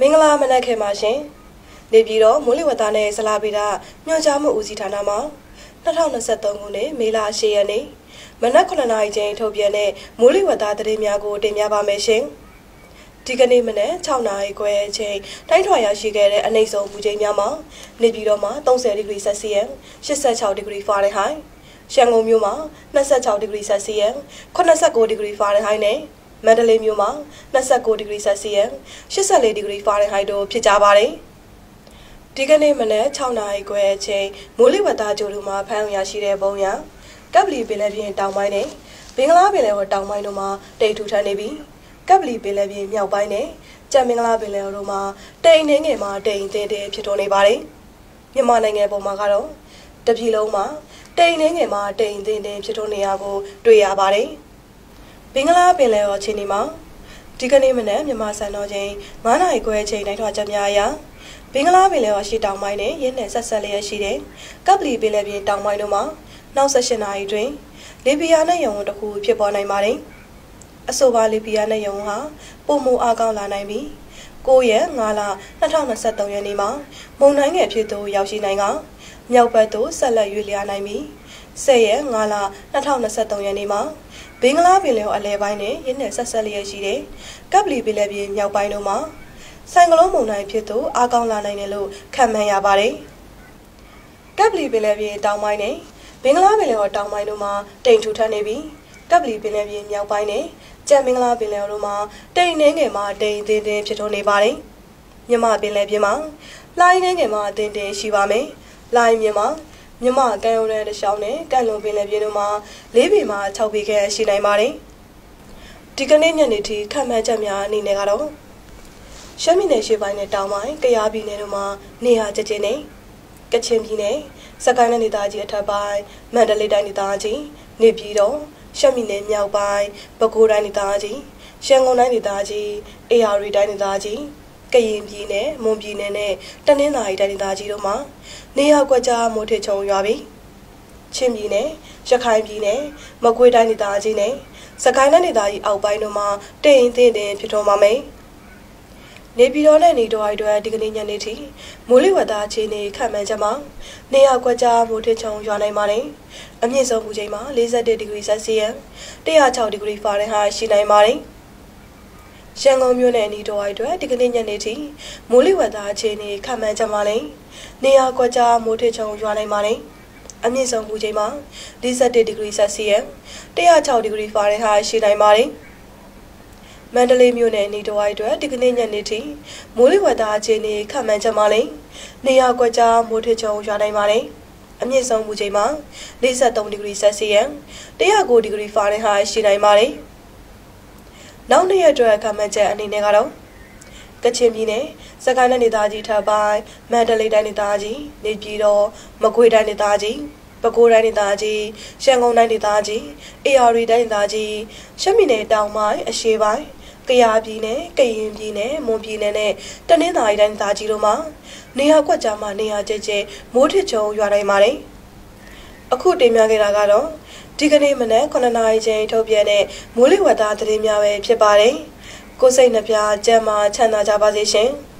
မင်္ဂလာမနက်ခေပါရှင်နေပြည်တော်မိုးလေဝသနဲ့ဇလာဗီဒညွှန်ကြားမှုဦးစီးဌာနမှ2023ခုနှစ်မေလ10ရက်နေ့မနက်9:00နာရီချိန်ထုတ်ပြန်တဲ့မိုးလေဝသသတင်းများကိုတင်ပြပါမယ်ရှင်ဒီကနေ့မနက်6နာရီခွဲအချိန်တိုင်းထွာရရှိခဲ့တဲ့အနှိမ့်ဆုံးမူချိန်များမှာနေပြည်တော်မှာ30ဒီဂရီဆက်စီယံ86ဒီဂရီဖာရင်ဟိုက်ရှန်ကုန်မြို့မှာ26ဒီဂရီဆက်စီယံ89ဒီဂရီဖာရင်ဟိုက်နဲ့ မန္တလေးမြို့မှာ29ဒီဂရီဆက်စီယံ84ဒီဂရီဖာရင်ဟိုက်တို့ဖြစ်ကြပါတယ်။ဒီကနေ့မနက်6နာရီခွဲအချိန်မိုးလေဝသကြိုးတို့မှာဖမ်းရရှိတဲ့ပုံရကပ်ပလီပင်လယ်ပြင်တောင်ပိုင်းနဲ့ဘင်္ဂလားပင်လယ်ော်တောင်ပိုင်းတို့မှာတိတ်ထူထမ်းနေပြီးကပ်ပလီပင်လယ်ပြင်မြောက်ပိုင်းနဲ့ကြံမင်္ဂလာပင်လယ်ော်တို့မှာတိမ်နှင်းငယ်မှာတိမ်တင်းတင်းဖြစ်ထွန်းနေပါတယ်။မြန်မာနိုင်ငံပုံမှာကတော့တပြည်လုံးမှာတိမ်နှင်းငယ်မှာတိမ်တင်းတင်းဖြစ်ထွန်းနေရကိုတွေ့ရပါတယ်။ ဘင်္ဂလားပင်လယ်ော်ချင်းဒီမှာဒီကနေ့မနက်မြန်မာစံတော်ချိန်9နာရီခွဲအချိန်တိုင်းထွာချက်များအရာဘင်္ဂလားပင်လယ်ော်ရှိတောင်ပိုင်းနဲ့ရင်းနယ်ဆက်ဆက်လျက်ရှိတဲ့ကပ်ပလီပင်လယ်ပြင်တောင်ပိုင်းတို့မှာနောက်ဆက်ရှင်နာရီတွင်လီဘီယာနဲ့ယုံတစ်ခုဖြစ်ပေါ်နိုင်ပါတယ်။အဆိုပါလီဘီယာနဲ့ယုံဟာပုံမအားကောင်းလာနိုင်ပြီး9ရက်5လ2023ရက်နေ့မှာမုန်တိုင်းငယ်ဖြစ်သို့ရောက်ရှိနိုင်ကမြောက်ဘက်သို့ဆက်လက်ရွေ့လျားနိုင်ပြီး 10ရက်5လ2023ရက်နေ့မှာဘင်္ဂလားပင်လယ်အလဲပိုင်းနဲ့ရင်းနယ်ဆက်ဆက်လျက်ရှိတဲ့ကပ်ပလီပင်လယ်ပြင်မြောက်ပိုင်းတို့မှာဆိုင်ကလုန်းမုန်တိုင်းဖြစ်သို့အားကောင်းလာနိုင်တယ်လို့ခန့်မှန်းရပါတယ်။ကပ်ပလီပင်လယ်ပြင်တောင်ပိုင်းနဲ့ဘင်္ဂလားပင်လယ်တောင်ပိုင်းတို့မှာတိမ်ထူထပ်နေပြီးကပ်ပလီပင်လယ်ပြင်မြောက်ပိုင်းနဲ့ကြံမင်္ဂလာပင်လယ်တို့မှာတိမ်နှင်းငယ်မှာတိမ်သေးသေးဖြစ်ထွန်းနေပါတယ်။မြမပင်လယ်ပြင်မှာလှိုင်းနှင်းငယ်မှာအတင်းတင်းရှိပါမယ်။လှိုင်းမြမှာ မြမကံရုံနဲ့တခြားနဲ့ကံလုံပင်လယ်ပြင်တို့မှာ၄ပေမှ6ပေခန့်ရှိနိုင်ပါတယ်။ဒီကနေ့ညနေထိခန့်မှန်းချက်များအနေနဲ့ကတော့ရှမ်းပြည်နယ်ရှေ့ပိုင်းနဲ့တောင်ပိုင်းကယားပြည်နယ်တို့မှာနေရာကျကျနေကချင်ပြည်နယ်စကိုင်းနယ်ဒေသကြီးအထက်ပိုင်းမန္တလေးတိုင်းဒေသကြီးနေပြည်တော်ရှမ်းပြည်နယ်မြောက်ပိုင်းပဲခူးတိုင်းဒေသကြီးရှမ်းကုန်းတိုင်းဒေသကြီးအေရရီတိုင်းဒေသကြီး ကရင်ပြည်နယ်မွန်ပြည်နယ်နဲ့တနင်္သာရီတိုင်းဒေသကြီးတို့မှာနေရာကွက်ကြားမိုးထစ်ချုံရွာပြီးချင်းပြည်နယ်ရခိုင်ပြည်နယ်မကွေးတိုင်းဒေသကြီးနဲ့စကိုင်းတိုင်းဒေသကြီးအောက်ပိုင်းတို့မှာတိမ်သိတဲ့ဖြစ်တော်မှာမယ်နေပြည်တော်နဲ့နေတော်အိုက်တွေဒီကနေ့ညနေထိမိုးလေဝသအခြေအနေခန့်မှန်းချက်မှာနေရာကွက်ကြားမိုးထစ်ချုံရွာနိုင်ပါတယ်။အမြင့်ဆုံးမူချိန်မှာ41ဒီဂရီဆယ်စီယပ်106ဒီဂရီဖာရင်ဟိုက်ရှိနိုင်ပါတယ်။ ရန်ကုန်မြို့နယ်အနီးတော်အိုက်တွေဒီကနေ့ညနေထိမိုးလေဝသအခြေအနေခန့်မှန်းချက်မှာလည်းနေရာကွက်ကြားမိုးထစ်ချုံရွာနိုင်ပါတယ်။အမြင့်ဆုံးမူချိန်မှာ41ဒီဂရီဆယ်စီယပ်106ဒီဂရီဖာရင်ဟိုက်ရှိနိုင်ပါတယ်။မန္တလေးမြို့နယ်နေတော်အိုက်တွေဒီကနေ့ညနေထိမိုးလေဝသအခြေအနေခန့်မှန်းချက်မှာလည်းနေရာကွက်ကြားမိုးထစ်ချုံရွာနိုင်ပါတယ်။အမြင့်ဆုံးမူချိန်မှာ43ဒီဂရီဆယ်စီယပ်109ဒီဂရီဖာရင်ဟိုက်ရှိနိုင်ပါတယ်။ နောက်နှစ်ရက်အတွက်ခန့်မှန်းချက်အနေနဲ့ကတော့ကချင်ပြည်နယ်စကိုင်းတိုင်းဒေသကြီးထပ်ပိုင်းမန္တလေးတိုင်းဒေသကြီးနေပြည်တော်မကွေးတိုင်းဒေသကြီးပဲခူးတိုင်းဒေသကြီးရှမ်းကုန်းတိုင်းဒေသကြီးအေရရီတိုင်းဒေသကြီးရှမ်းပြည်နယ်တောင်ပိုင်းအရှေ့ပိုင်းကယားပြည်နယ်ကရင်ပြည်နယ်မွန်ပြည်နယ်နဲ့တနင်္သာရီတိုင်းဒေသကြီးတို့မှာနေရာကွက်ကြားမှာနေရာကျကျမိုးထစ်ချုံရွာတိုင်းပါတယ်အခုတင်ပြခဲ့တာကတော့ ဒီကနေ့မနက်9နာရီချိန်ထုတ်ပြန်တဲ့မိုးလေဝသသတင်းများပဲဖြစ်ပါတယ်။ကိုစိတ်နှပြကျမ်းမာချမ်းသာကြပါစေရှင်။